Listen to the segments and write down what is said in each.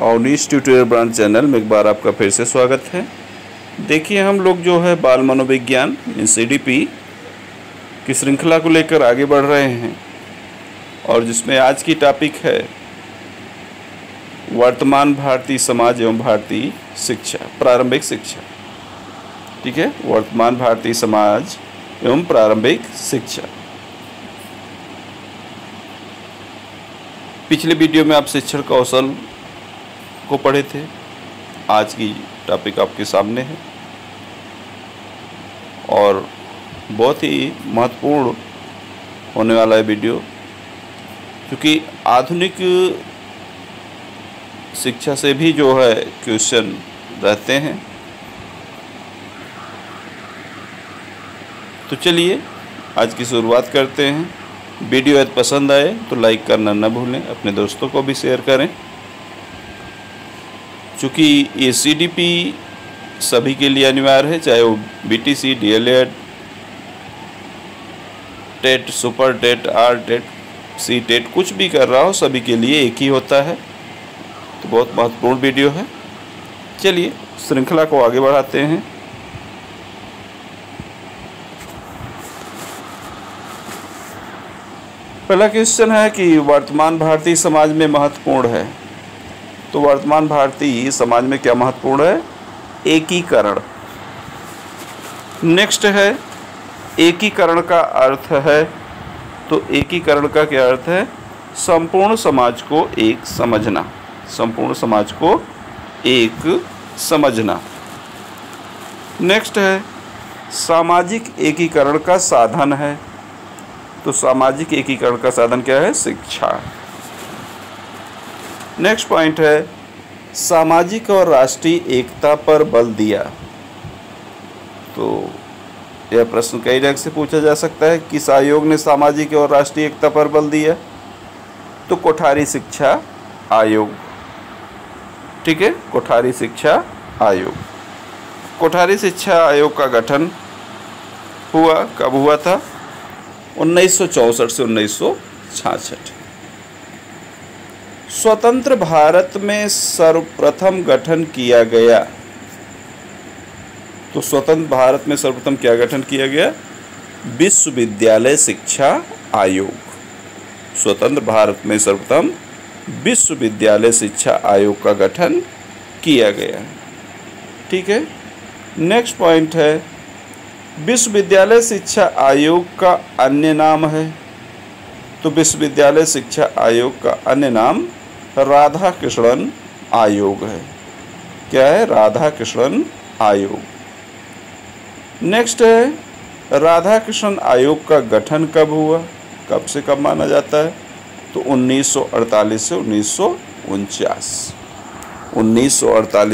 और tutorial branch channel में एक बार आपका फिर से स्वागत है। देखिए, हम लोग जो है बाल मनोविज्ञान सी की श्रृंखला को लेकर आगे बढ़ रहे हैं। और जिसमें आज की टॉपिक है वर्तमान भारतीय समाज एवं भारतीय शिक्षा, प्रारंभिक शिक्षा। ठीक है? वर्तमान भारतीय समाज एवं प्रारंभिक शिक्षा। पिछले वीडियो में आप शिक्षण कौशल को पढ़े थे। आज की टॉपिक आपके सामने है। और बहुत ही महत्वपूर्ण होने वाला है वीडियो, क्योंकि आधुनिक शिक्षा से भी जो है क्वेश्चन रहते हैं। तो चलिए, आज की शुरुआत करते हैं। वीडियो यदि पसंद आए तो लाइक करना न भूलें, अपने दोस्तों को भी शेयर करें। चूँकि ये सी सभी के लिए अनिवार्य है, चाहे वो B T C D L Ed TET super TET R TET C TET कुछ भी कर रहा हो, सभी के लिए एक ही होता है। तो बहुत महत्वपूर्ण वीडियो है। चलिए, श्रृंखला को आगे बढ़ाते हैं। पहला क्वेश्चन है कि वर्तमान भारतीय समाज में महत्वपूर्ण है। तो वर्तमान भारतीय समाज में क्या महत्वपूर्ण है? एकीकरण। नेक्स्ट है, एकीकरण का अर्थ है तो एकीकरण का क्या अर्थ है? संपूर्ण समाज को एक समझना। संपूर्ण समाज को एक समझना। नेक्स्ट है, सामाजिक एकीकरण का साधन है। तो सामाजिक एकीकरण का साधन क्या है? शिक्षा। नेक्स्ट पॉइंट है, सामाजिक और राष्ट्रीय एकता पर बल दिया। तो यह प्रश्न कई ढंग से पूछा जा सकता है, किस आयोग ने सामाजिक और राष्ट्रीय एकता पर बल दिया? तो कोठारी शिक्षा आयोग। ठीक है? कोठारी शिक्षा आयोग। कोठारी शिक्षा आयोग का गठन हुआ, कब हुआ था? 1964 से उन्नीस सौ छियासठ स्वतंत्र भारत में सर्वप्रथम गठन किया गया। तो स्वतंत्र भारत में सर्वप्रथम क्या गठन किया गया? विश्वविद्यालय शिक्षा आयोग। स्वतंत्र भारत में सर्वप्रथम विश्वविद्यालय शिक्षा आयोग का गठन किया गया। ठीक है? नेक्स्ट पॉइंट है। विश्वविद्यालय शिक्षा आयोग का अन्य नाम है। तो विश्वविद्यालय शिक्षा आयोग का अन्य नाम राधा कृष्णन आयोग है। क्या है? राधा कृष्णन आयोग। नेक्स्ट है, राधा कृष्णन आयोग का गठन कब हुआ? कब से कब माना जाता है? तो 1948 से उन्नीस सौ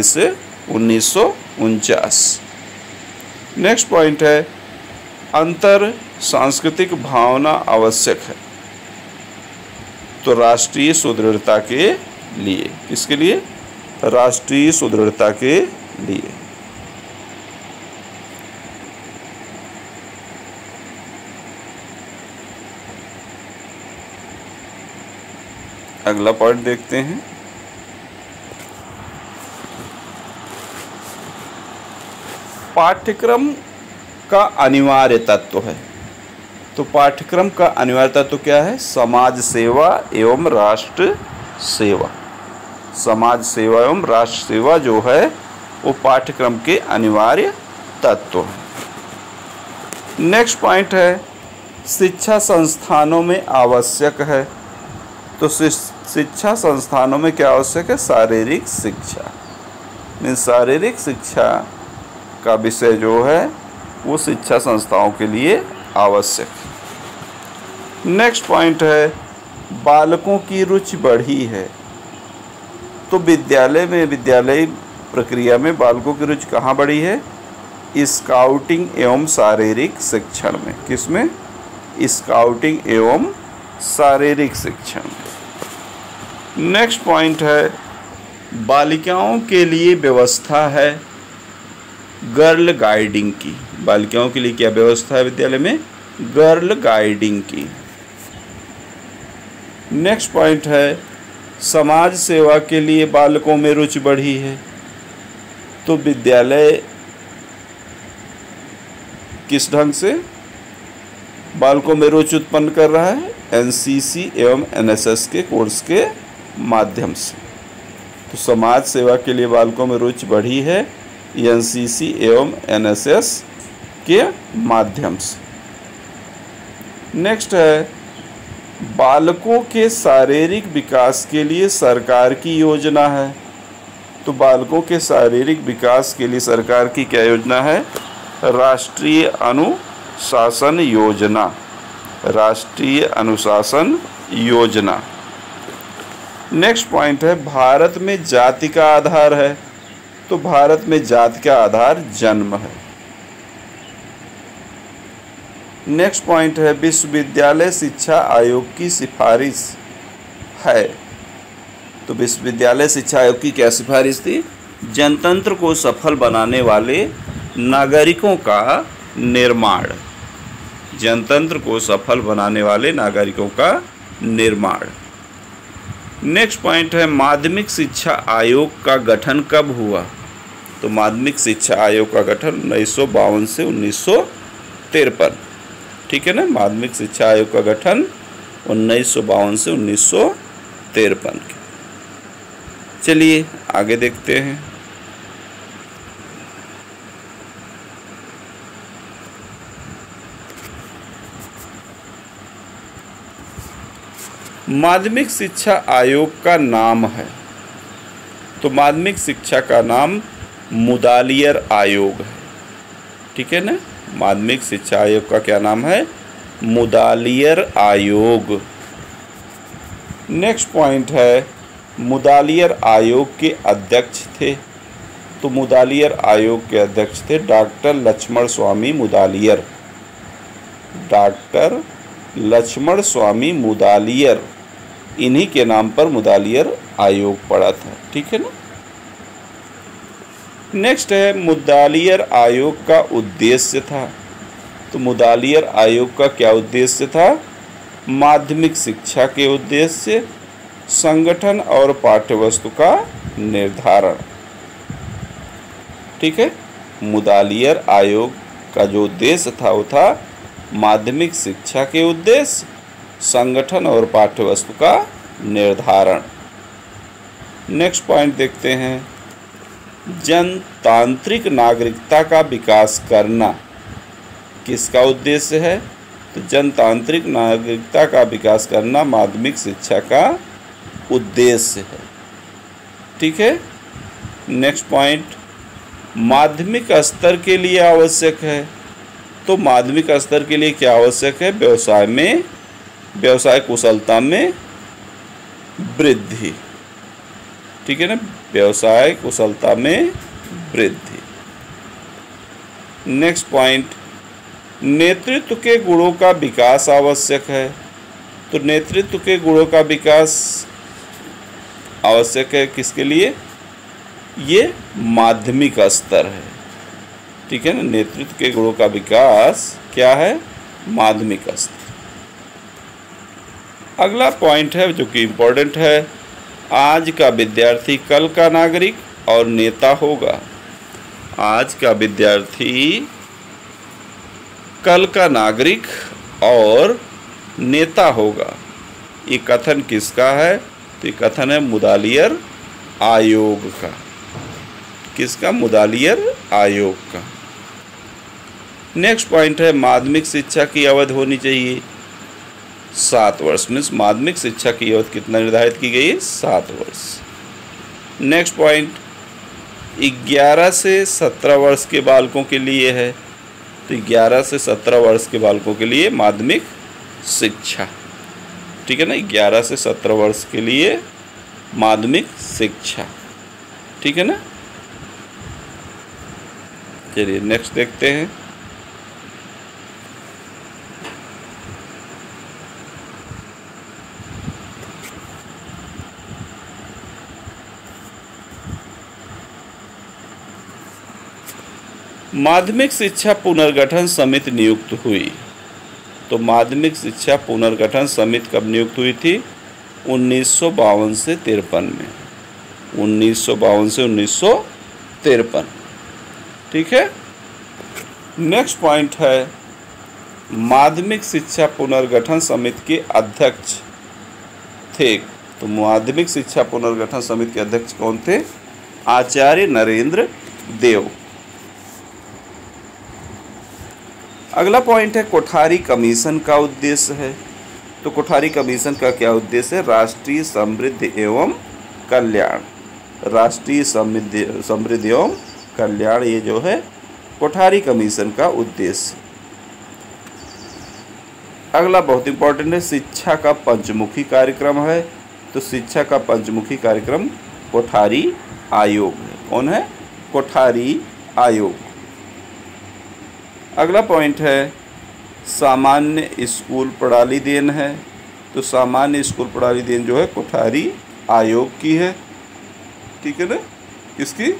से उन्नीस सौ उनचास। नेक्स्ट पॉइंट है, अंतर सांस्कृतिक भावना आवश्यक है। तो राष्ट्रीय सुदृढ़ता के लिए। किसके लिए? राष्ट्रीय सुदृढ़ता के लिए। अगला पॉइंट देखते हैं। पाठ्यक्रम का अनिवार्य तत्व है। तो पाठ्यक्रम का अनिवार्य तत्व क्या है? समाज सेवा एवं राष्ट्र सेवा। समाज सेवा एवं राष्ट्र सेवा जो है, वो पाठ्यक्रम के अनिवार्य तत्व है। नेक्स्ट पॉइंट है, शिक्षा संस्थानों में आवश्यक है। तो शिक्षा संस्थानों में क्या आवश्यक है? शारीरिक शिक्षा। मीन शारीरिक शिक्षा का विषय जो है, वो शिक्षा संस्थाओं के लिए आवश्यक। नेक्स्ट पॉइंट है, बालकों की रुचि बढ़ी है। तो विद्यालय में, विद्यालय प्रक्रिया में बालकों की रुचि कहाँ बढ़ी है? स्काउटिंग एवं शारीरिक शिक्षण में। किसमें? स्काउटिंग एवं शारीरिक शिक्षण नेक्स्ट पॉइंट है, बालिकाओं के लिए व्यवस्था है गर्ल गाइडिंग की। बालिकाओं के लिए क्या व्यवस्था है विद्यालय में? गर्ल गाइडिंग की। नेक्स्ट पॉइंट है, समाज सेवा के लिए बालकों में रुचि बढ़ी है। तो विद्यालय किस ढंग से? बालकों में रुचि उत्पन्न कर रहा है एनसीसी एवं एनएसएस के कोर्स के माध्यम से। तो समाज सेवा के लिए बालकों में रुचि बढ़ी है एनसीसी एवं एनएसएस के माध्यम से। नेक्स्ट है, बालकों के शारीरिक विकास के लिए सरकार की योजना है। तो बालकों के शारीरिक विकास के लिए सरकार की क्या योजना है? राष्ट्रीय अनुशासन योजना। राष्ट्रीय अनुशासन योजना। नेक्स्ट पॉइंट है, भारत में जाति का आधार है। तो भारत में जाति का आधार जन्म है। नेक्स्ट पॉइंट है, विश्वविद्यालय शिक्षा आयोग की सिफारिश है। तो विश्वविद्यालय शिक्षा आयोग की क्या सिफारिश थी? जनतंत्र को सफल बनाने वाले नागरिकों का निर्माण। जनतंत्र को सफल बनाने वाले नागरिकों का निर्माण। नेक्स्ट पॉइंट है, माध्यमिक शिक्षा आयोग का गठन कब हुआ? तो माध्यमिक शिक्षा आयोग का गठन उन्नीस सौ बावन से उन्नीस ठीक है ना? माध्यमिक शिक्षा आयोग का गठन उन्नीस सौ बावन से उन्नीस के। चलिए, आगे देखते हैं। माध्यमिक शिक्षा आयोग का नाम है। तो माध्यमिक शिक्षा का नाम मुदालियर आयोग है। ठीक है ना? माध्यमिक शिक्षा आयोग का क्या नाम है? मुदालियर आयोग। नेक्स्ट पॉइंट है, मुदालियर आयोग के अध्यक्ष थे। तो मुदालियर आयोग के अध्यक्ष थे डॉक्टर लक्ष्मण स्वामी मुदालियर। डॉक्टर लक्ष्मण स्वामी मुदालियर। इन्हीं के नाम पर मुदालियर आयोग पड़ा था। ठीक है ना? नेक्स्ट है मुदालियर आयोग का उद्देश्य था। तो मुदालियर आयोग का क्या उद्देश्य था? माध्यमिक शिक्षा के उद्देश्य, संगठन और पाठ्यवस्तु का निर्धारण। ठीक है? मुदालियर आयोग का जो उद्देश्य था, वो था माध्यमिक शिक्षा के उद्देश्य, संगठन और पाठ्यवस्तु का निर्धारण। नेक्स्ट पॉइंट देखते हैं। जनतांत्रिक नागरिकता का विकास करना। किसका उद्देश्य है? तो जनतांत्रिक नागरिकता का विकास करना माध्यमिक शिक्षा का उद्देश्य है। ठीक है? नेक्स्ट पॉइंट माध्यमिक स्तर के लिए आवश्यक है। तो माध्यमिक स्तर के लिए क्या आवश्यक है? व्यवसाय में, व्यवसाय कुशलता में वृद्धि। ठीक है ना व्यवसाय कुशलता में वृद्धि। नेक्स्ट पॉइंट नेतृत्व के गुणों का विकास आवश्यक है। तो नेतृत्व के गुणों का विकास आवश्यक है किसके लिए? ये माध्यमिक स्तर है। ठीक है ना? नेतृत्व के गुणों का विकास क्या है? माध्यमिक स्तर। अगला पॉइंट है जो कि इम्पोर्टेंट है। आज का विद्यार्थी कल का नागरिक और नेता होगा। आज का विद्यार्थी कल का नागरिक और नेता होगा। ये कथन किसका है? तो ये कथन है मुदालियर आयोग का। किसका? मुदालियर आयोग का। नेक्स्ट पॉइंट है, माध्यमिक शिक्षा की अवध होनी चाहिए। सात वर्ष। मीन्स माध्यमिक शिक्षा की अवधि कितना निर्धारित की गई है? सात वर्ष। नेक्स्ट पॉइंट ग्यारह से सत्रह वर्ष के बालकों के लिए है। तो ग्यारह से सत्रह वर्ष के बालकों के लिए माध्यमिक शिक्षा। ठीक है ना? ग्यारह से सत्रह वर्ष के लिए माध्यमिक शिक्षा। ठीक है ना? चलिए नेक्स्ट देखते हैं। माध्यमिक शिक्षा पुनर्गठन समिति नियुक्त हुई। तो माध्यमिक शिक्षा पुनर्गठन समिति कब नियुक्त हुई थी? उन्नीस सौ बावन से तिरपन में। उन्नीस सौ बावन से उन्नीस सौ तिरपन। ठीक है? नेक्स्ट पॉइंट है, माध्यमिक शिक्षा पुनर्गठन समिति के अध्यक्ष थे। तो माध्यमिक शिक्षा पुनर्गठन समिति के अध्यक्ष कौन थे? आचार्य नरेंद्र देव। अगला पॉइंट है, कोठारी कमीशन का उद्देश्य है। तो कोठारी कमीशन का क्या उद्देश्य है? राष्ट्रीय समृद्धि एवं कल्याण। राष्ट्रीय समृद्धि समृद्धि एवं कल्याण, ये जो है, कोठारी कमीशन का उद्देश्य। अगला बहुत इंपॉर्टेंट है, शिक्षा का पंचमुखी कार्यक्रम है। तो शिक्षा का पंचमुखी कार्यक्रम कोठारी आयोग है। कौन है? कोठारी आयोग। अगला पॉइंट है, सामान्य स्कूल प्रणाली देन है। तो सामान्य स्कूल प्रणाली देन जो है, कोठारी आयोग की है। ठीक है ना? किसकी?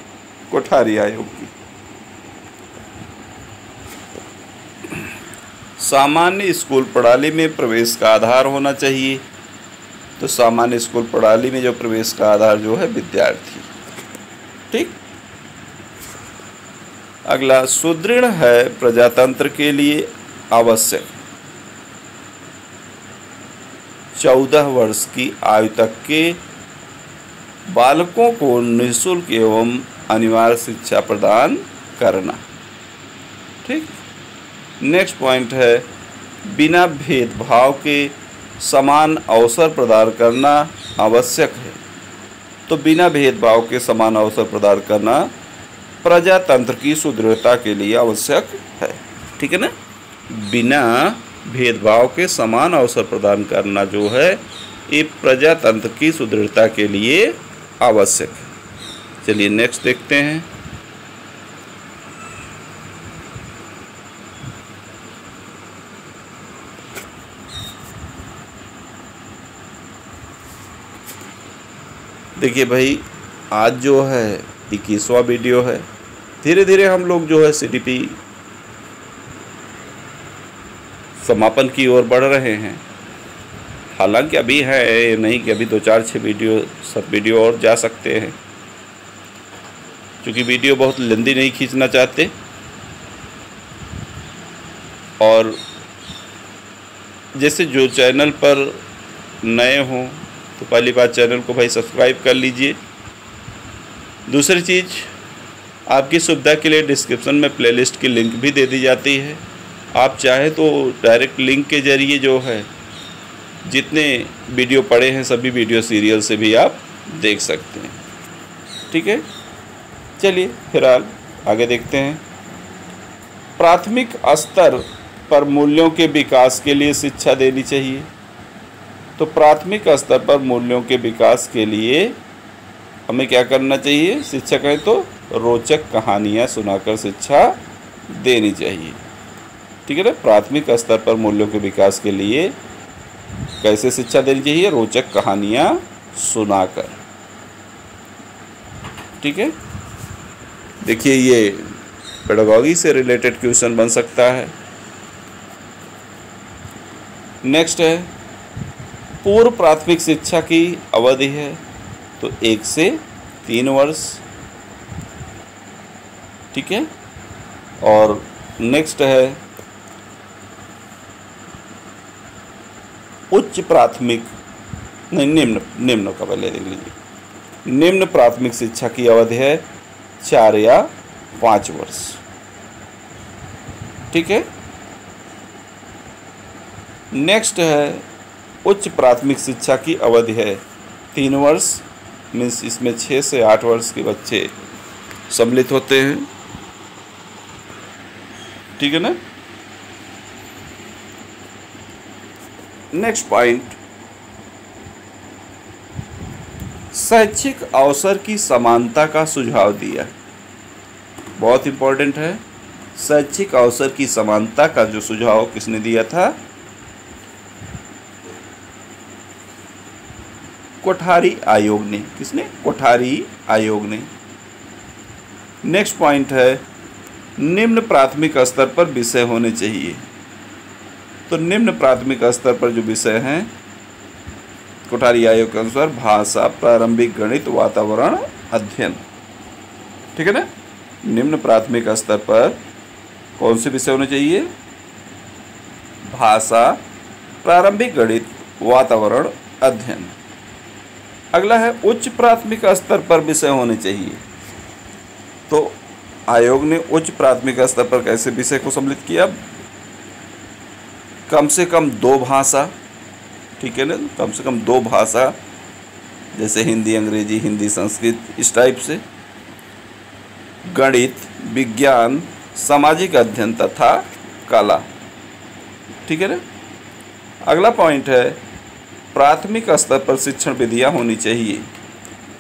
कोठारी आयोग की। सामान्य स्कूल प्रणाली में प्रवेश का आधार होना चाहिए। तो सामान्य स्कूल प्रणाली में जो प्रवेश का आधार जो है, विद्यार्थी। ठीक? अगला, सुदृढ़ है प्रजातंत्र के लिए आवश्यक चौदह वर्ष की आयु तक के बालकों को निःशुल्क एवं अनिवार्य शिक्षा प्रदान करना। ठीक? नेक्स्ट पॉइंट है, बिना भेदभाव के समान अवसर प्रदान करना आवश्यक है। तो बिना भेदभाव के समान अवसर प्रदान करना प्रजातंत्र की सुदृढ़ता के लिए आवश्यक है। ठीक है ना? बिना भेदभाव के समान अवसर प्रदान करना जो है, ये प्रजातंत्र की सुदृढ़ता के लिए आवश्यक। है चलिए नेक्स्ट देखते हैं। देखिए भाई, आज जो है इक्कीसवा वीडियो है। धीरे धीरे हम लोग जो है सीडीपी समापन की ओर बढ़ रहे हैं। हालाँकि अभी है, नहीं कि अभी दो चार छः वीडियो, सब वीडियो और जा सकते हैं। क्योंकि वीडियो बहुत लंबी नहीं खींचना चाहते। और जैसे जो चैनल पर नए हों तो पहली बात चैनल को भाई सब्सक्राइब कर लीजिए। दूसरी चीज़, आपकी सुविधा के लिए डिस्क्रिप्शन में प्लेलिस्ट की लिंक भी दे दी जाती है। आप चाहें तो डायरेक्ट लिंक के ज़रिए जो है, जितने वीडियो पड़े हैं, सभी वीडियो सीरियल से भी आप देख सकते हैं। ठीक है? चलिए, फ़िलहाल आगे देखते हैं। प्राथमिक स्तर पर मूल्यों के विकास के लिए शिक्षा देनी चाहिए। तो प्राथमिक स्तर पर मूल्यों के विकास के लिए हमें क्या करना चाहिए? शिक्षक कहें तो रोचक कहानियाँ सुनाकर शिक्षा देनी चाहिए। ठीक है ना? प्राथमिक स्तर पर मूल्यों के विकास के लिए कैसे शिक्षा देनी चाहिए? रोचक कहानियाँ सुनाकर। ठीक है? देखिए, ये पेडागॉगी से रिलेटेड क्वेश्चन बन सकता है। नेक्स्ट है, पूर्व प्राथमिक शिक्षा की अवधि है। तो एक से तीन वर्ष, ठीक है? और नेक्स्ट है उच्च प्राथमिक, नहीं, निम्न निम्न का पहले देख लीजिए। निम्न प्राथमिक शिक्षा की अवधि है चार या पाँच वर्ष, ठीक है? नेक्स्ट है उच्च प्राथमिक शिक्षा की अवधि है तीन वर्ष मीन्स इसमें छः से आठ वर्ष के बच्चे सम्मिलित होते हैं। ठीक है ना? नेक्स्ट पॉइंट शैक्षिक अवसर की समानता का सुझाव दिया। बहुत इंपॉर्टेंट है। शैक्षिक अवसर की समानता का जो सुझाव किसने दिया था? कोठारी आयोग ने, किसने? कोठारी आयोग ने। नेक्स्ट पॉइंट है, निम्न प्राथमिक स्तर पर विषय होने चाहिए। तो निम्न प्राथमिक स्तर पर जो विषय हैं, कोठारी आयोग के अनुसार भाषा, प्रारंभिक गणित, वातावरण, अध्ययन। ठीक है ना? निम्न प्राथमिक स्तर पर कौन से विषय होने चाहिए? भाषा, प्रारंभिक गणित, वातावरण, अध्ययन। अगला है, उच्च प्राथमिक स्तर पर विषय होने चाहिए। तो आयोग ने उच्च प्राथमिक स्तर पर कैसे विषय को सम्मिलित किया? कम से कम दो भाषा, ठीक है ना? कम से कम दो भाषा, जैसे हिंदी, अंग्रेज़ी, हिंदी, संस्कृत, इस टाइप से। गणित, विज्ञान, सामाजिक अध्ययन तथा कला, ठीक है ना? अगला पॉइंट है प्राथमिक स्तर पर शिक्षण विधियाँ होनी चाहिए।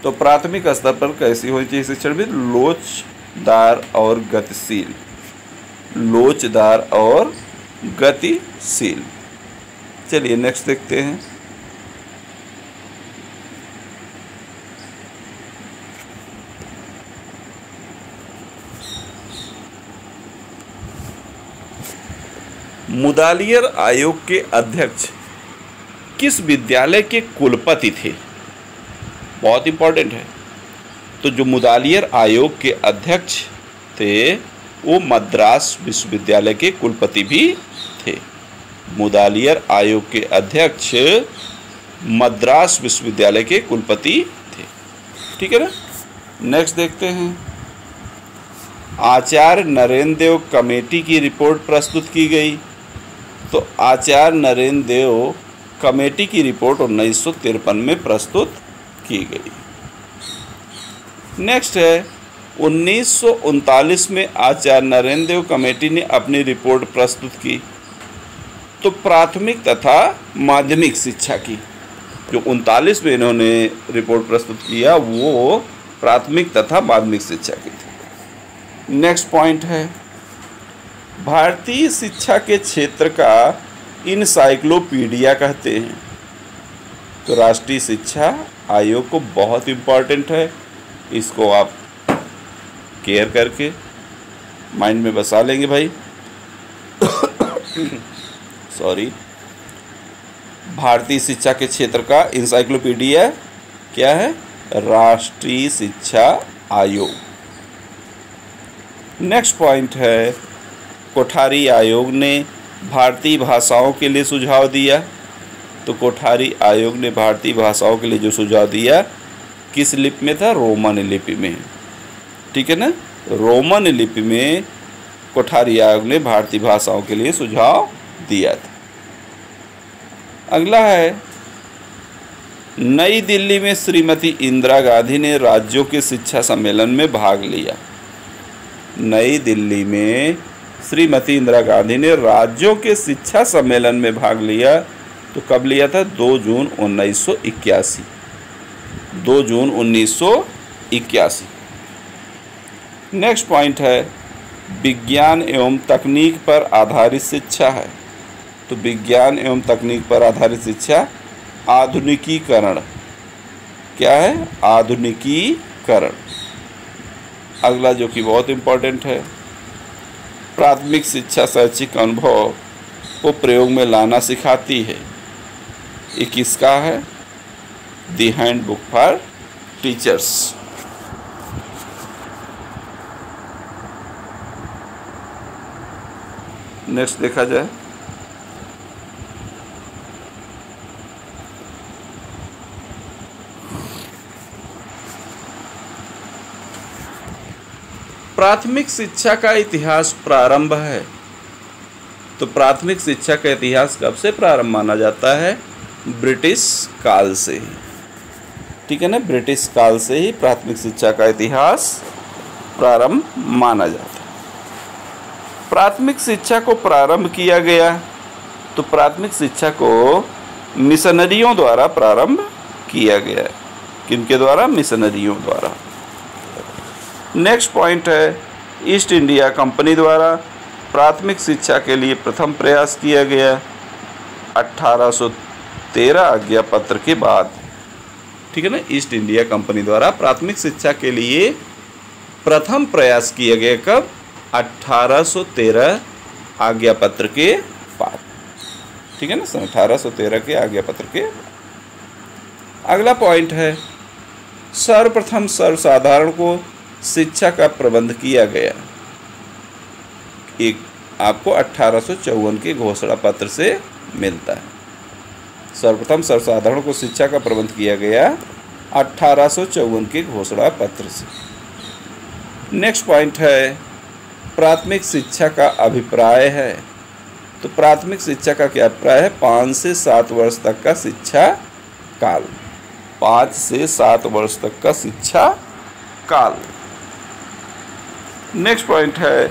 तो प्राथमिक स्तर पर कैसी होनी चाहिए शिक्षण विधि? लोचदार और गतिशील। लोचदार और गतिशील। चलिए नेक्स्ट देखते हैं। मुदालियर आयोग के अध्यक्ष किस विद्यालय के कुलपति थे? बहुत इंपॉर्टेंट है। तो जो मुदालियर आयोग के अध्यक्ष थे, वो मद्रास विश्वविद्यालय के कुलपति भी थे। मुदालियर आयोग के अध्यक्ष मद्रास विश्वविद्यालय के कुलपति थे। ठीक है ना? नेक्स्ट देखते हैं। आचार्य नरेंद्र देव कमेटी की रिपोर्ट प्रस्तुत की गई। तो आचार्य नरेंद्र देव कमेटी की रिपोर्ट उन्नीस सौ तिरपन में प्रस्तुत की गई। नेक्स्ट है, उन्नीस सौ उनतालीस में आचार्य नरेंद्र देव कमेटी ने अपनी रिपोर्ट प्रस्तुत की तो प्राथमिक तथा माध्यमिक शिक्षा की। जो उनतालीस में इन्होंने रिपोर्ट प्रस्तुत किया, वो प्राथमिक तथा माध्यमिक शिक्षा की थी। नेक्स्ट पॉइंट है, भारतीय शिक्षा के क्षेत्र का इनसाइक्लोपीडिया कहते हैं। तो राष्ट्रीय शिक्षा आयोग को बहुत इंपॉर्टेंट है। इसको आप केयर करके माइंड में बसा लेंगे भाई। सॉरी भारतीय शिक्षा के क्षेत्र का इंसाइक्लोपीडिया क्या है? राष्ट्रीय शिक्षा आयोग। नेक्स्ट पॉइंट है, कोठारी आयोग ने भारतीय भाषाओं के लिए सुझाव दिया तो कोठारी आयोग ने भारतीय भाषाओं के लिए जो सुझाव दिया, किस लिपि में था? रोमन लिपि में। ठीक है ना? रोमन लिपि में कोठारी आयोग ने भारतीय भाषाओं के लिए सुझाव दिया था। अगला है, नई दिल्ली में श्रीमती इंदिरा गांधी ने राज्यों के शिक्षा सम्मेलन में भाग लिया। नई दिल्ली में श्रीमती इंदिरा गांधी ने राज्यों के शिक्षा सम्मेलन में भाग लिया तो कब लिया था? दो जून उन्नीस सौ इक्यासी। दो जून उन्नीस सौ इक्यासी। नेक्स्ट पॉइंट है, विज्ञान एवं तकनीक पर आधारित शिक्षा है। तो विज्ञान एवं तकनीक पर आधारित शिक्षा, आधुनिकीकरण। क्या है? आधुनिकीकरण। अगला जो कि बहुत इम्पोर्टेंट है प्राथमिक शिक्षा शैक्षिक अनुभव को प्रयोग में लाना सिखाती है। ये किसका है? The handbook for teachers next देखा जाए। प्राथमिक शिक्षा का इतिहास प्रारंभ है। तो प्राथमिक शिक्षा का इतिहास कब से प्रारंभ माना जाता है? ब्रिटिश काल से ही। ठीक है ना? ब्रिटिश काल से ही प्राथमिक शिक्षा का इतिहास प्रारंभ माना जाता है। प्राथमिक शिक्षा को प्रारंभ किया गया। तो प्राथमिक शिक्षा को मिशनरियों द्वारा प्रारंभ किया गया किनके द्वारा? मिशनरियों द्वारा। नेक्स्ट पॉइंट है ईस्ट इंडिया कंपनी द्वारा प्राथमिक शिक्षा के लिए प्रथम प्रयास किया गया। 1813 आज्ञा पत्र के बाद, ठीक है ना ईस्ट इंडिया कंपनी द्वारा प्राथमिक शिक्षा के लिए प्रथम प्रयास किया गया कब? 1813 आज्ञा पत्र के बाद, ठीक है ना सन अठारह के आज्ञा पत्र के अगला पॉइंट है, सर्वप्रथम सर्वसाधारण को शिक्षा का प्रबंध किया गया। एक आपको अट्ठारह के घोषणा पत्र से मिलता है। सर्वप्रथम सर्वसाधारण को शिक्षा का प्रबंध किया गया अट्ठारह के घोषणा पत्र से। नेक्स्ट पॉइंट है, प्राथमिक शिक्षा का अभिप्राय है। तो प्राथमिक शिक्षा का क्या अभिप्राय है? पाँच से सात वर्ष तक का शिक्षा काल। पाँच से सात वर्ष तक का शिक्षा काल। नेक्स्ट पॉइंट है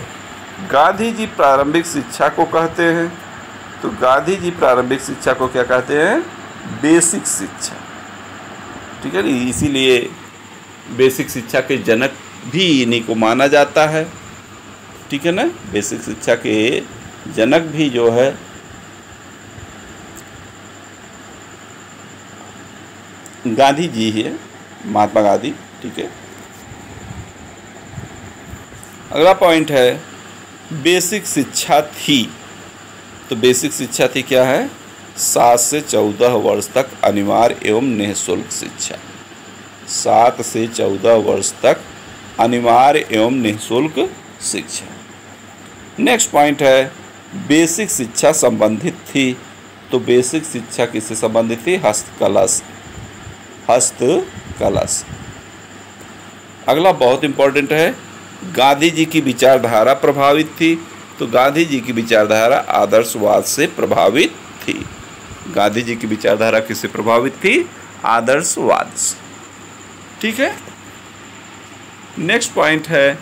गांधी जी प्रारंभिक शिक्षा को कहते हैं। तो गांधी जी प्रारंभिक शिक्षा को क्या कहते हैं? बेसिक शिक्षा। ठीक है नी? इसीलिए बेसिक शिक्षा के जनक भी इन्हीं को माना जाता है। ठीक है ना? बेसिक शिक्षा के जनक भी जो है, गांधी जी है, महात्मा गांधी। ठीक है? अगला पॉइंट है बेसिक शिक्षा थी। तो बेसिक शिक्षा थी क्या है? सात से चौदह वर्ष तक अनिवार्य एवं निःशुल्क शिक्षा। सात से चौदह वर्ष तक अनिवार्य एवं निःशुल्क शिक्षा। नेक्स्ट पॉइंट है बेसिक शिक्षा संबंधित थी। तो बेसिक शिक्षा किससे संबंधित थी? हस्तकला हस्तकला अगला बहुत इंपॉर्टेंट है गांधी जी की विचारधारा प्रभावित थी तो गांधी जी की विचारधारा आदर्शवाद से प्रभावित थी। गांधी जी की विचारधारा किससे प्रभावित थी? आदर्शवाद से। ठीक है? नेक्स्ट पॉइंट है,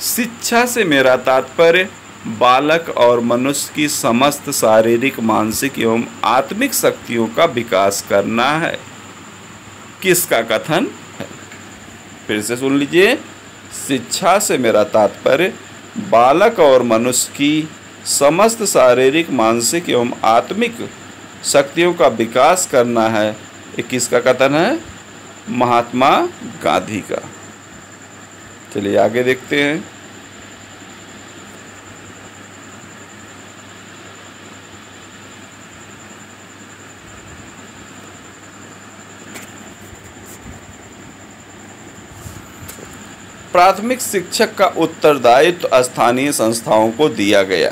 शिक्षा से मेरा तात्पर्य, बालक और मनुष्य की समस्त शारीरिक, मानसिक एवं आत्मिक शक्तियों का विकास करना है। किसका कथन है? फिर से सुन लीजिए। शिक्षा से मेरा तात्पर्य, बालक और मनुष्य की समस्त शारीरिक, मानसिक एवं आत्मिक शक्तियों का विकास करना है। ये किसका कथन है? महात्मा गांधी का। चलिए आगे देखते हैं। प्राथमिक शिक्षक का उत्तरदायित्व तो स्थानीय संस्थाओं को दिया गया।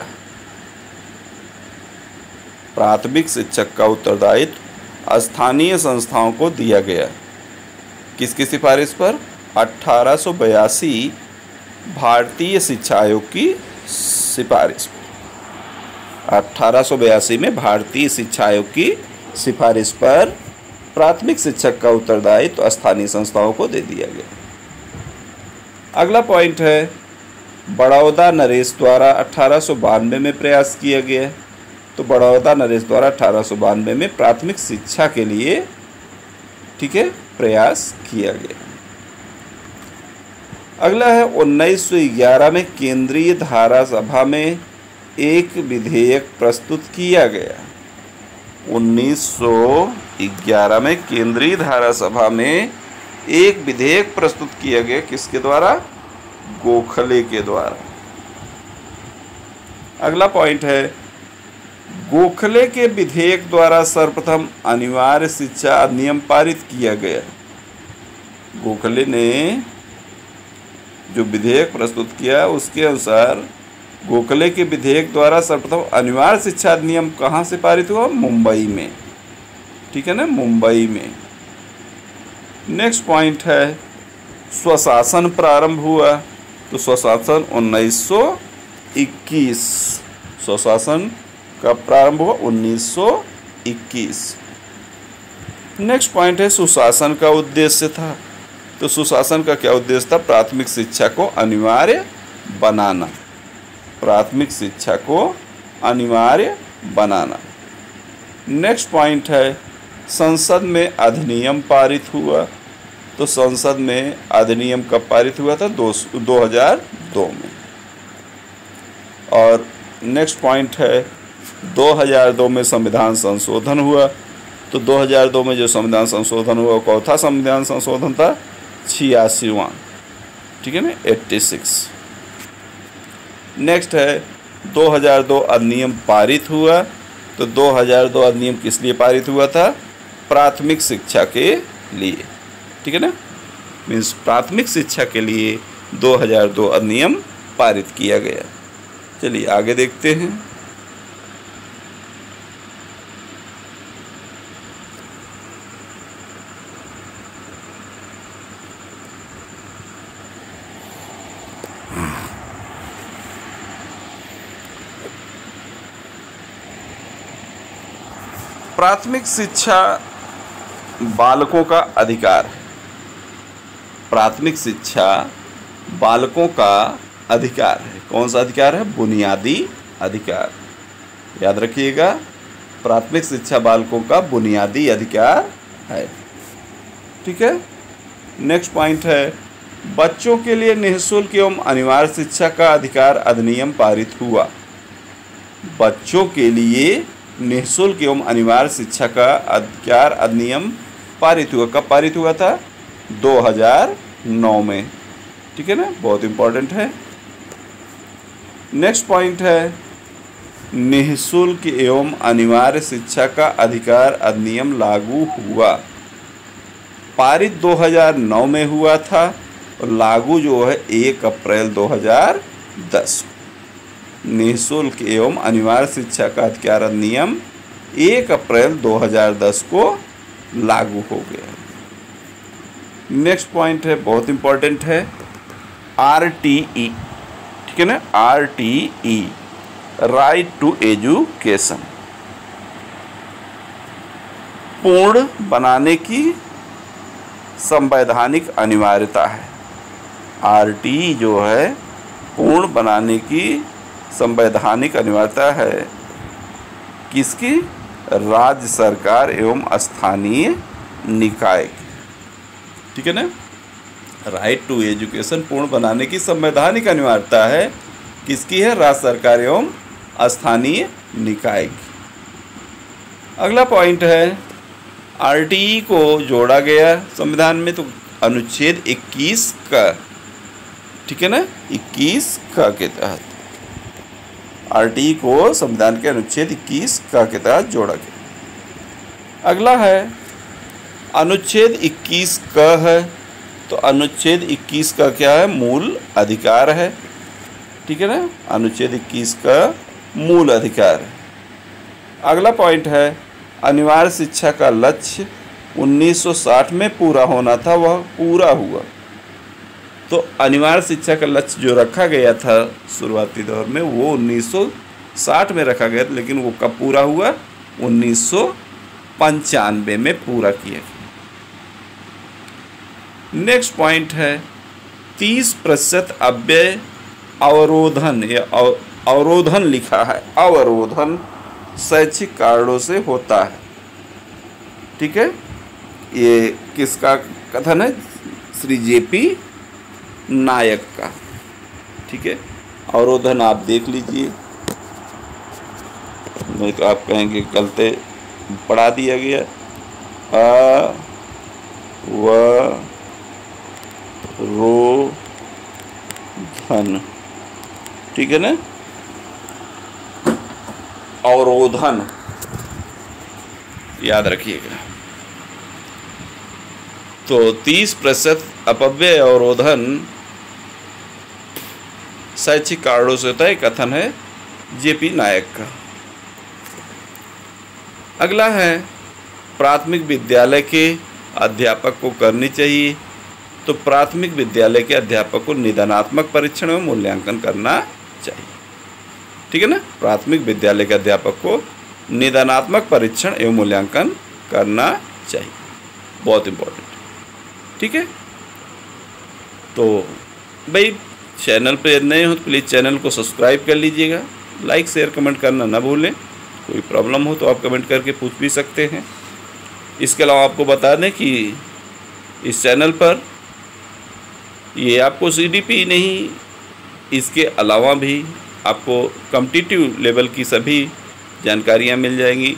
प्राथमिक शिक्षक का उत्तरदायित्व स्थानीय संस्थाओं को दिया गया। किसकी सिफारिश पर? अट्ठारह भारतीय शिक्षा आयोग की सिफारिश पर। अट्ठारह में भारतीय शिक्षा आयोग की सिफारिश पर प्राथमिक शिक्षक का उत्तरदायित्व तो स्थानीय संस्थाओं को दे दिया गया। अगला पॉइंट है, बड़ौदा नरेश द्वारा अठारह में प्रयास किया गया। तो बड़ौदा नरेश द्वारा अठारह सौ बानवे में प्राथमिक शिक्षा के लिए, ठीक है, प्रयास किया गया। अगला है 1911 में केंद्रीय धारा सभा में एक विधेयक प्रस्तुत किया गया। 1911 में केंद्रीय धारा सभा में एक विधेयक प्रस्तुत किया गया किसके द्वारा? गोखले के द्वारा। अगला पॉइंट है, गोखले के विधेयक द्वारा सर्वप्रथम अनिवार्य शिक्षा अधिनियम पारित किया गया। गोखले ने जो विधेयक प्रस्तुत किया, उसके अनुसार गोखले के विधेयक द्वारा सर्वप्रथम अनिवार्य शिक्षा अधिनियम कहाँ से पारित हुआ? मुंबई में। ठीक है ना? मुंबई में। नेक्स्ट पॉइंट है, स्वशासन प्रारंभ हुआ तो स्वशासन 1921 स्वशासन का प्रारंभ हुआ 1921 नेक्स्ट पॉइंट है, सुशासन का उद्देश्य था। तो सुशासन का क्या उद्देश्य था? प्राथमिक शिक्षा को अनिवार्य बनाना। प्राथमिक शिक्षा को अनिवार्य बनाना। नेक्स्ट पॉइंट है संसद में अधिनियम पारित हुआ तो संसद में अधिनियम कब पारित हुआ था? दो दो हज़ार दो में। और नेक्स्ट पॉइंट है 2002 में संविधान संशोधन हुआ तो 2002 में जो संविधान संशोधन हुआ कौन था? संविधान संशोधन था छियासीवा, ठीक है ना? 86 नेक्स्ट है 2002 अधिनियम पारित हुआ तो 2002 अधिनियम किस लिए पारित हुआ था? प्राथमिक शिक्षा के लिए। ठीक है ना? मीन्स प्राथमिक शिक्षा के लिए 2002 अधिनियम पारित किया गया। चलिए आगे देखते हैं। प्राथमिक शिक्षा बालकों का अधिकार। प्राथमिक शिक्षा बालकों का अधिकार है। कौन सा अधिकार है? बुनियादी अधिकार। याद रखिएगा, प्राथमिक शिक्षा बालकों का बुनियादी अधिकार है। ठीक है? नेक्स्ट पॉइंट है, बच्चों के लिए निःशुल्क एवं अनिवार्य शिक्षा का अधिकार अधिनियम पारित हुआ। बच्चों के लिए निःशुल्क एवं अनिवार्य शिक्षा का अधिकार अधिनियम पारित हुआ कब पारित हुआ था? 2009 में। ठीक है ना? बहुत इम्पोर्टेंट है। नेक्स्ट पॉइंट है। निःशुल्क एवं अनिवार्य शिक्षा का अधिकार अधिनियम लागू हुआ। पारित 2009 में हुआ था और लागू जो है एक अप्रैल 2010 निःशुल्क एवं अनिवार्य शिक्षा का अधिकार अधिनियम एक अप्रैल 2010 को लागू हो गया। नेक्स्ट पॉइंट है, बहुत इंपॉर्टेंट है आर टी ई ठीक है ना? R T E right to education पूर्ण बनाने की संवैधानिक अनिवार्यता है। आर टी जो है, पूर्ण बनाने की संवैधानिक अनिवार्यता है। किसकी? राज्य सरकार एवं स्थानीय निकाय। ठीक है ना? राइट टू एजुकेशन पूर्ण बनाने की संवैधानिक अनिवार्यता है। किसकी है? राज्य सरकार एवं स्थानीय निकाय की। अगला पॉइंट है। आरटीई को जोड़ा गया संविधान में तो अनुच्छेद 21 का। ठीक है ना? 21 का के तहत। आरटी को संविधान के अनुच्छेद 21 का के तहत जोड़ा गया। अगला है, अनुच्छेद 21 का है। तो अनुच्छेद 21 का क्या है? मूल अधिकार है। ठीक है ना? अनुच्छेद 21 का मूल अधिकार है। अगला पॉइंट है, अनिवार्य शिक्षा का लक्ष्य 1960 में पूरा होना था, वह पूरा हुआ। तो अनिवार्य शिक्षा का लक्ष्य जो रखा गया था शुरुआती दौर में, वो 1960 में रखा गया था, लेकिन वो कब पूरा हुआ? उन्नीस सौ पंचानवे में पूरा किया गया। नेक्स्ट पॉइंट है, तीस प्रतिशत अव्यय अवरोधन, या अवरोधन लिखा है। अवरोधन शैक्षिक कारणों से होता है। ठीक है? ये किसका कथन है? श्री जेपी नायक का। ठीक है? अवरोधन आप देख लीजिए। नहीं तो आप कहेंगे गलते पढ़ा दिया गया। अ, व, रो, धन। ठीक है ना? अवरोधन याद रखिएगा। तो 30 प्रतिशत अपव्यय अवरोधन शैक्षिक कारणों से होता है, कथन है जेपी नायक का। अगला है, प्राथमिक विद्यालय के अध्यापक को करनी चाहिए। तो प्राथमिक विद्यालय के अध्यापक को निदानात्मक परीक्षण में मूल्यांकन करना चाहिए। ठीक है ना? प्राथमिक विद्यालय के अध्यापक को निदानात्मक परीक्षण एवं मूल्यांकन करना चाहिए। बहुत इम्पोर्टेंट ठीक है? तो भाई चैनल पर नए हो तो प्लीज़ चैनल को सब्सक्राइब कर लीजिएगा। लाइक, शेयर, कमेंट करना ना भूलें। कोई प्रॉब्लम हो तो आप कमेंट करके पूछ भी सकते हैं। इसके अलावा आपको बता दें कि इस चैनल पर ये आपको सी नहीं, इसके अलावा भी आपको कम्पिटिटिव लेवल की सभी जानकारियाँ मिल जाएँगी।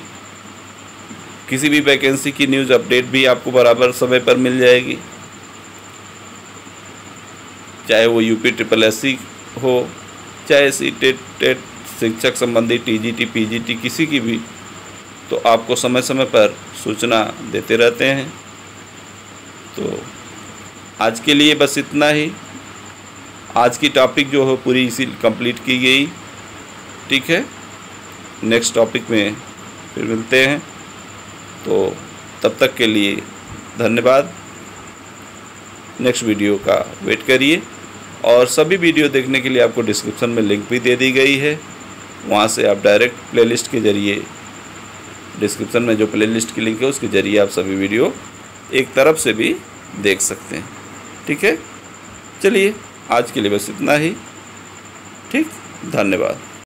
किसी भी वैकेंसी की न्यूज़ अपडेट भी आपको बराबर समय पर मिल जाएगी। चाहे वो यूपी ट्रिपल एस हो, चाहे सी टेट टेट शिक्षक संबंधी टीजीटी पीजीटी किसी की भी तो आपको समय समय पर सूचना देते रहते हैं। तो आज के लिए बस इतना ही। आज की टॉपिक जो है, पूरी इसी कंप्लीट की गई। ठीक है? नेक्स्ट टॉपिक में फिर मिलते हैं। तो तब तक के लिए धन्यवाद। नेक्स्ट वीडियो का वेट करिए। और सभी वीडियो देखने के लिए आपको डिस्क्रिप्शन में लिंक भी दे दी गई है। वहाँ से आप डायरेक्ट प्लेलिस्ट के ज़रिए, डिस्क्रिप्शन में जो प्लेलिस्ट की लिंक है, उसके ज़रिए आप सभी वीडियो एक तरफ़ से भी देख सकते हैं। ठीक है? चलिए, आज के लिए बस इतना ही। ठीक? धन्यवाद।